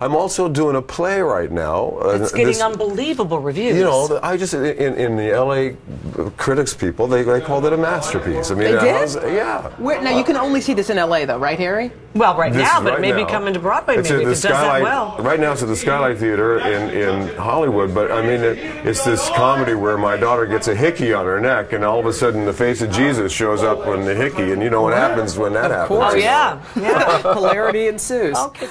I'm also doing a play right now. Uh, it's getting this- unbelievable reviews. You know, I just in, in the LA critics people, they, they called it a masterpiece. I mean, They did? Was, yeah. Where, now you can only see this in LA, though, right, Harry? well, right This now, but right maybe coming to Broadway, It's maybe at if the it does that well. Right now, it's at the Skylight Theater in, in Hollywood. But I mean, it, it's this comedy where my daughter gets a hickey on her neck, and all of a sudden, the face of Jesus shows up on the hickey, and you know what happens when that happens. course. Oh yeah, yeah. Hilarity ensues. Okay.